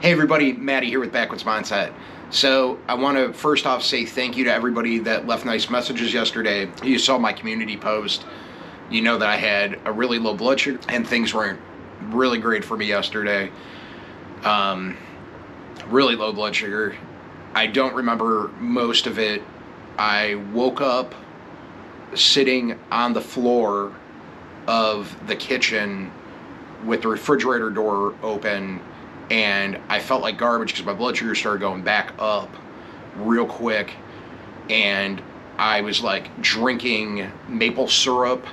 Hey everybody, Matty here with Backwoods Mindset. So I want to first off say thank you to everybody that left nice messages yesterday. You saw my community post. You know that I had a really low blood sugar and things weren't really great for me yesterday. Um, really low blood sugar. I don't remember most of it. I woke up sitting on the floor of the kitchen with the refrigerator door open and I felt like garbage because my blood sugar started going back up real quick, and I was like drinking maple syrup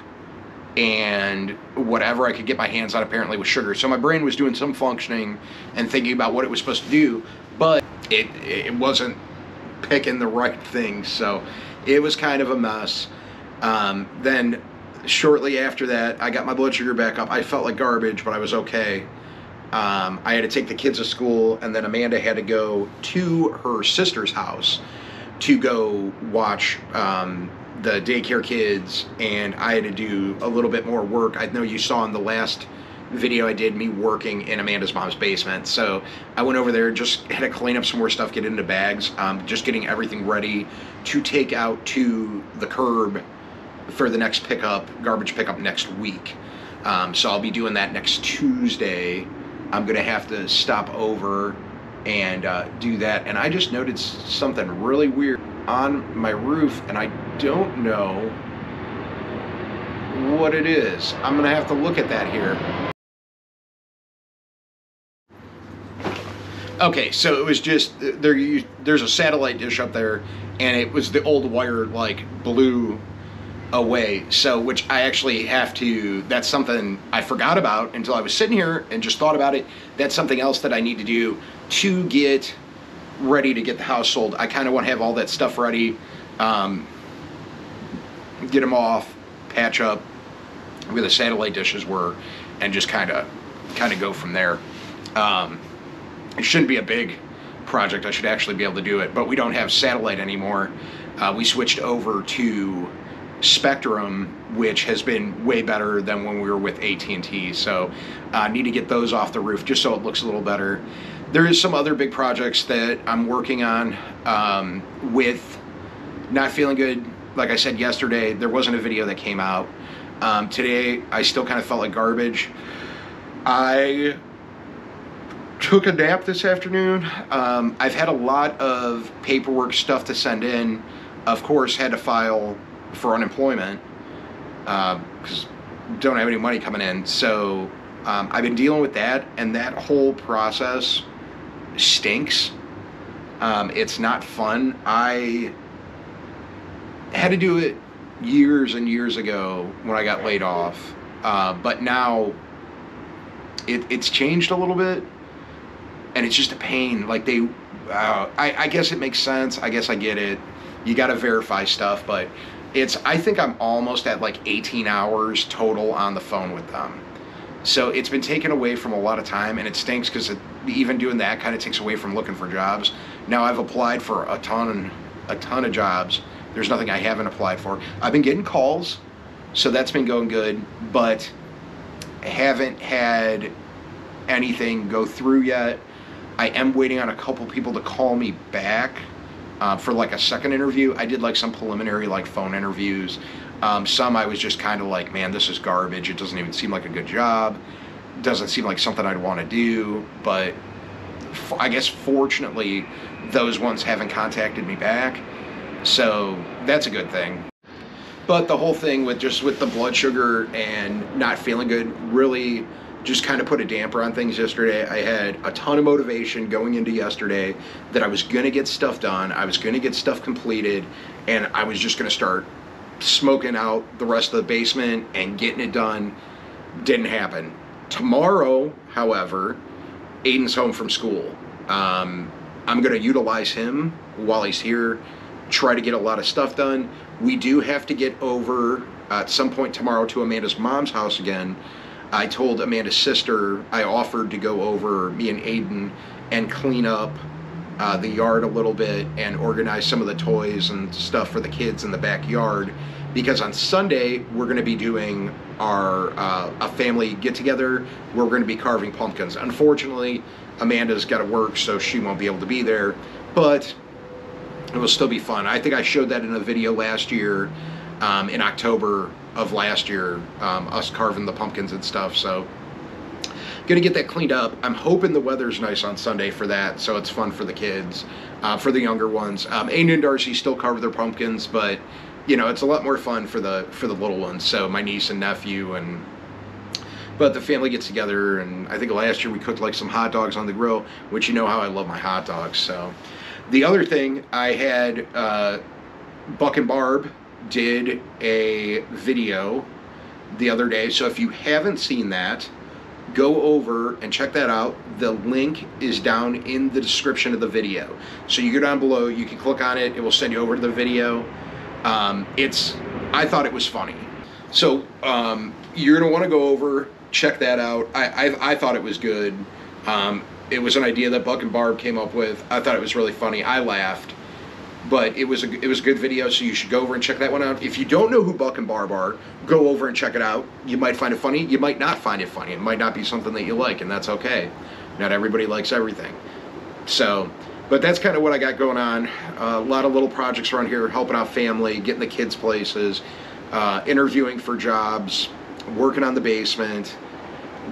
and whatever I could get my hands on apparently with sugar. So my brain was doing some functioning and thinking about what it was supposed to do, but it it wasn't picking the right things. So it was kind of a mess. Um, then shortly after that, I got my blood sugar back up. I felt like garbage, but I was okay. Um, I had to take the kids to school, and then Amanda had to go to her sister's house to go watch um, the daycare kids, and I had to do a little bit more work. I know you saw in the last video I did me working in Amanda's mom's basement. So I went over there, just had to clean up some more stuff, get into bags, um, just getting everything ready to take out to the curb for the next pickup, garbage pickup next week. Um, so I'll be doing that next Tuesday. I'm gonna have to stop over and uh, do that. And I just noticed something really weird on my roof, and I don't know what it is. I'm gonna have to look at that here. Okay, so it was just there. You, There's a satellite dish up there, and it was the old wire like blew away. So, which I actually have to, that's something I forgot about until I was sitting here and just thought about it. That's something else that I need to do to get ready to get the house sold. I kind of want to have all that stuff ready, um, get them off, patch up where the satellite dishes were, and just kind of kind of go from there. Um, it shouldn't be a big project. I should actually be able to do it, but we don't have satellite anymore. Uh, we switched over to Spectrum, which has been way better than when we were with AT&T. So I uh, need to get those off the roof just so it looks a little better. There is some other big projects that I'm working on um, with not feeling good. Like I said yesterday, there wasn't a video that came out. Um, today, I still kind of felt like garbage. I took a nap this afternoon. Um, I've had a lot of paperwork stuff to send in. Of course, had to file for unemployment because uh, don't have any money coming in. So um, I've been dealing with that, and that whole process stinks. Um, it's not fun. I had to do it years and years ago when I got laid off, uh, but now it, it's changed a little bit, and it's just a pain. Like they, uh, I, I guess it makes sense. I guess I get it. You got to verify stuff, but it's I think I'm almost at like 18 hours total on the phone with them. So it's been taken away from a lot of time, and it stinks because even doing that kind of takes away from looking for jobs. Now I've applied for a ton, a ton of jobs. There's nothing I haven't applied for. I've been getting calls, so that's been going good, but I haven't had anything go through yet. I am waiting on a couple people to call me back uh, for like a second interview. I did like some preliminary like phone interviews. Um, some I was just kind of like, man, this is garbage. It doesn't even seem like a good job. Doesn't seem like something I'd want to do. But f- I guess fortunately, those ones haven't contacted me back. So that's a good thing. But the whole thing with just with the blood sugar and not feeling good really just kind of put a damper on things yesterday. I had a ton of motivation going into yesterday that I was going to get stuff done, I was going to get stuff completed, and I was just going to start smoking out the rest of the basement and getting it done. Didn't happen. Tomorrow, however, Aiden's home from school. Um, I'm going to utilize him while he's here, try to get a lot of stuff done. We do have to get over at some point tomorrow to Amanda's mom's house again I told Amanda's sister I offered to go over me and Aiden and clean up uh, the yard a little bit and organize some of the toys and stuff for the kids in the backyard because on Sunday we're going to be doing our uh, a family get together. We're going to be carving pumpkins. Unfortunately, Amanda's got to work, so she won't be able to be there. But it will still be fun. I think I showed that in a video last year, um, in October of last year, um, us carving the pumpkins and stuff. So, gonna get that cleaned up. I'm hoping the weather's nice on Sunday for that, so it's fun for the kids, uh, for the younger ones. Um, Aiden and Darcy still carve their pumpkins, but you know it's a lot more fun for the for the little ones. So my niece and nephew and but the family gets together and i think last year we cooked like some hot dogs on the grill which you know how i love my hot dogs so the other thing i had uh, buck and barb did a video the other day so if you haven't seen that go over and check that out the link is down in the description of the video so you go down below you can click on it it will send you over to the video um, it's i thought it was funny so um, you're want to go over check that out. I I, I thought it was good. Um, it was an idea that Buck and Barb came up with. I thought it was really funny. I laughed, but it was a it was a good video. So you should go over and check that one out. If you don't know who Buck and Barb are, go over and check it out. You might find it funny. You might not find it funny. It might not be something that you like, and that's okay. Not everybody likes everything. So, but that's kind of what I got going on. Uh, a lot of little projects around here, helping out family, getting the kids places, uh, interviewing for jobs, working on the basement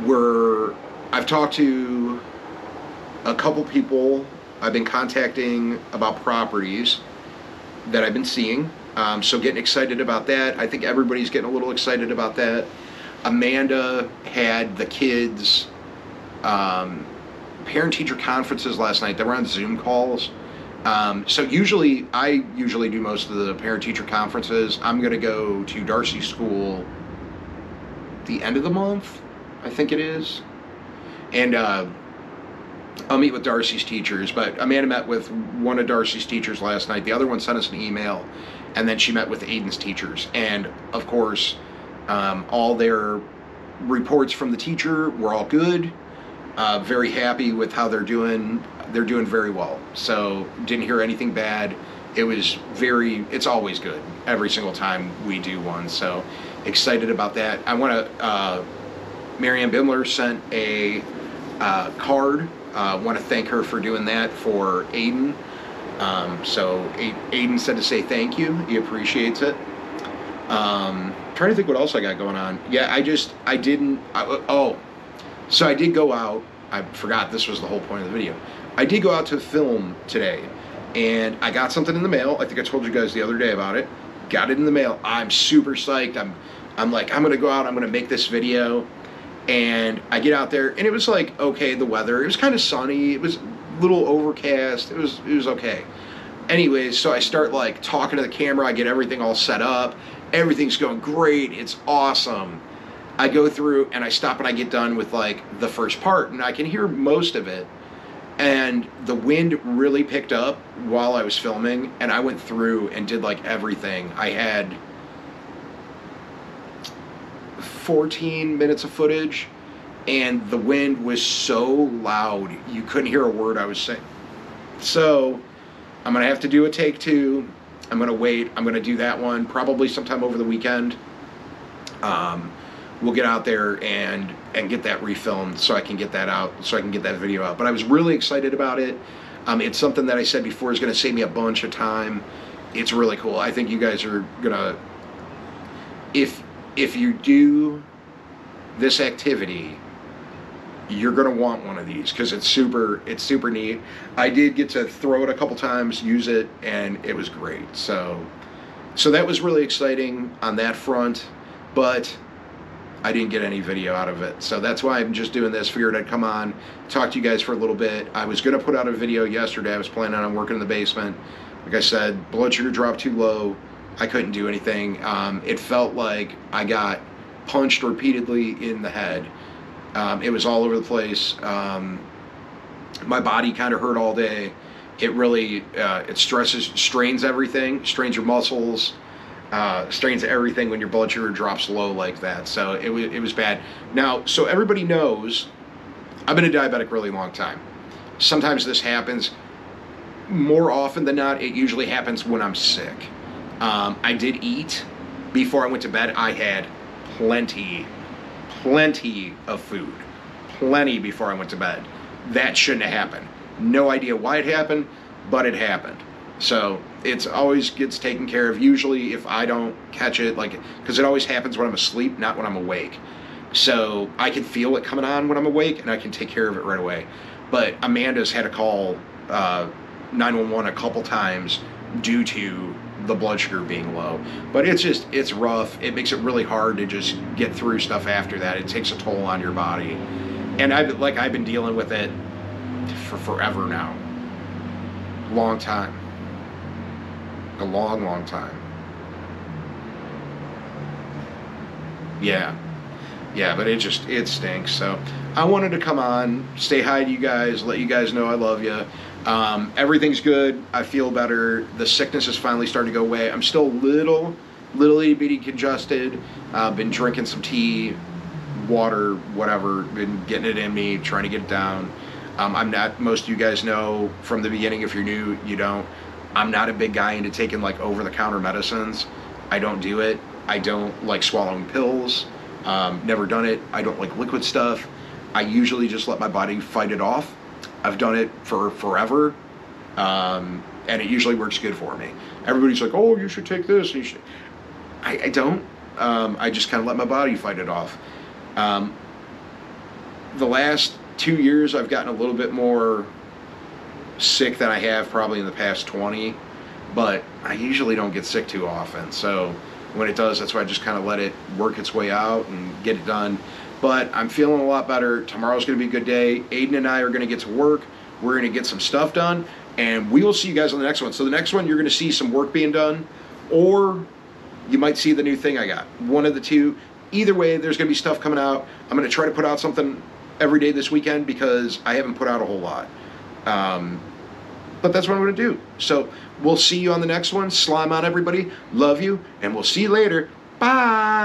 we're I've talked to a couple people I've been contacting about properties that I've been seeing. Um, so getting excited about that. I think everybody's getting a little excited about that. Amanda had the kids um, parent teacher conferences last night. They were on Zoom calls. Um, so usually, I usually do most of the parent teacher conferences. I'm going to go to Darcy School the end of the month I think it is. And uh, I'll meet with Darcy's teachers. But Amanda met with one of Darcy's teachers last night. The other one sent us an email, and then she met with Aiden's teachers. And of course, um, all their reports from the teacher were all good. Uh, very happy with how they're doing. They're doing very well. So didn't hear anything bad. It was very. It's always good every single time we do one. So excited about that. I want to. Uh, Marianne Bimler sent a uh, card. Uh, want to thank her for doing that for Aiden. Um, so Aiden said to say thank you. He appreciates it. Um, trying to think what else I got going on. Yeah, I just I didn't. I, oh, so I did go out. I forgot this was the whole point of the video. I did go out to film today, and I got something in the mail. I think I told you guys the other day about it. Got it in the mail. I'm super psyched. I'm I'm like I'm gonna go out. I'm gonna make this video and I get out there, and it was like okay, the weather. It was kind of sunny. It was a little overcast. It was it was okay. Anyways, so I start like talking to the camera. I get everything all set up. Everything's going great. It's awesome. I go through and I stop and I get done with like the first part, and I can hear most of it. And the wind really picked up while I was filming, and I went through and did like everything. I had 14 minutes of footage, and the wind was so loud you couldn't hear a word I was saying. So I'm gonna have to do a take two. I'm gonna wait. I'm gonna do that one probably sometime over the weekend. Um, we'll get out there and and get that refilmed so I can get that out so I can get that video out. But I was really excited about it. Um, it's something that I said before is to save me a bunch of time. It's really cool. I think you guys are gonna if if you do this activity, you're gonna want one of these because it's super it's super neat. I did get to throw it a couple times, use it, and it was great. So so that was really exciting on that front, but I didn't get any video out of it. So that's why I'm just doing this. Figured I'd come on, talk to you guys for a little bit. I was gonna put out a video yesterday. I was planning on working in the basement. Like I said, blood sugar dropped too low I couldn't do anything. Um, it felt like I got punched repeatedly in the head. Um, it was all over the place. Um, my body kind of hurt all day. It really uh, it stresses, strains everything, strains your muscles, uh, strains everything when your blood sugar drops low like that. So it was it was bad. Now, so everybody knows, I've been a diabetic really long time. Sometimes this happens. More often than not, it usually happens when I'm sick. Um, I did eat before I went to bed. I had plenty, plenty of food, plenty before I went to bed. that shouldn't have happened. No idea why it happened, but it happened. So it's always gets taken care of. Usually, if I don't catch it, like because it always happens when I'm asleep, not when I'm awake. So I can feel it coming on when I'm awake, and I can take care of it right away. But Amanda's had to call uh, 911 a couple times due to the blood sugar being low. But it's just it's rough. It makes it really hard to just get through stuff after that. It takes a toll on your body. And I've like I've been dealing with it for forever now. Long time. A long, long time. Yeah. Yeah, but it just it stinks. So I wanted to come on, say hi to you guys, let you guys know I love you. Um, everything's good. I feel better. The sickness is finally starting to go away. I'm still a little, little itty bitty congested. Uh, been drinking some tea, water, whatever. Been getting it in me, trying to get it down. Um, I'm not. Most of you guys know from the beginning. If you're new, you don't. I'm not a big guy into taking like over-the-counter medicines. I don't do it. I don't like swallowing pills. Um, never done it. I don't like liquid stuff. I usually just let my body fight it off. I've done it for forever, um, and it usually works good for me. Everybody's like, "Oh, you should take this." You should. I, I don't. Um, I just kind of let my body fight it off. Um, the last two years, I've gotten a little bit more sick than I have probably in the past 20, but I usually don't get sick too often. So when it does, that's why I just kind of let it work its way out and get it done. But I'm feeling a lot better. Tomorrow's going to be a good day. Aiden and I are going to get to work. We're going to get some stuff done, and we will see you guys on the next one. So the next one, you're going to see some work being done, or you might see the new thing I got. One of the two. Either way, there's going to be stuff coming out. I'm going to try to put out something every day this weekend because I haven't put out a whole lot. Um, but that's what I'm going to do. So we'll see you on the next one. Slime on, everybody. Love you, and we'll see you later. Bye.